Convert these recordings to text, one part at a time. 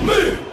me!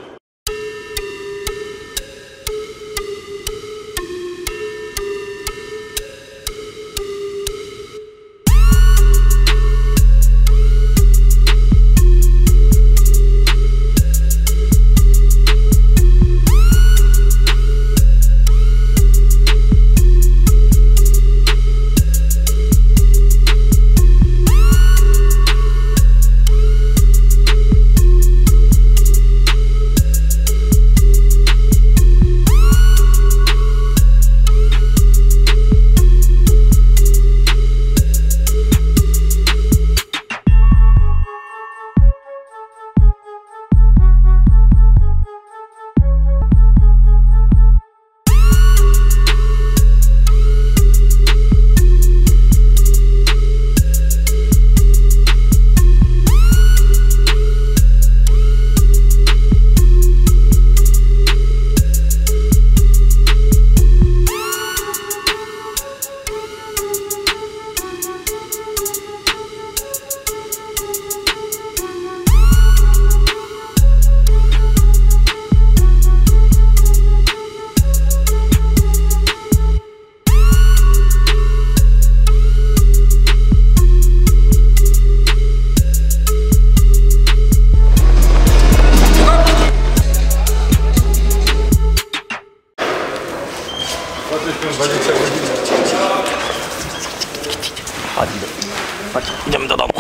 Chodź, idziemy do domu.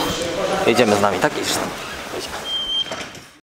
Jedziemy z nami, tak? Idziesz tam.